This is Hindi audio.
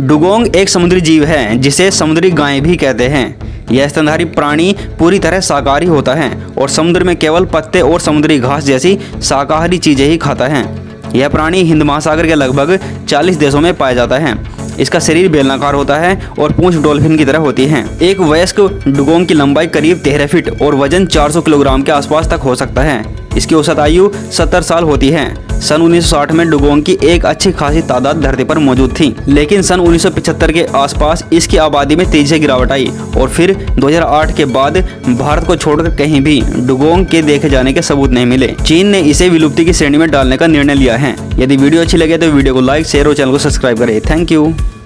डुगोंग एक समुद्री जीव है, जिसे समुद्री गाय भी कहते हैं। यह स्तनधारी प्राणी पूरी तरह शाकाहारी होता है और समुद्र में केवल पत्ते और समुद्री घास जैसी शाकाहारी चीज़ें ही खाता है। यह प्राणी हिंद महासागर के लगभग 40 देशों में पाया जाता है। इसका शरीर बेलनाकार होता है और पूंछ डॉल्फिन की तरह होती है। एक वयस्क डुगोंग की लंबाई करीब तेरह फीट और वज़न 400 किलोग्राम के आसपास तक हो सकता है। इसकी औसत आयु 70 साल होती है। सन 1960 में डुगोंग की एक अच्छी खासी तादाद धरती पर मौजूद थी। लेकिन सन 1975 के आसपास इसकी आबादी में तेज़ी से गिरावट आई और फिर 2008 के बाद भारत को छोड़कर कहीं भी डुगोंग के देखे जाने के सबूत नहीं मिले। चीन ने इसे विलुप्ति की श्रेणी में डालने का निर्णय लिया है। यदि वीडियो अच्छी लगे तो वीडियो को लाइक, शेयर और चैनल को सब्सक्राइब करें। Thank you.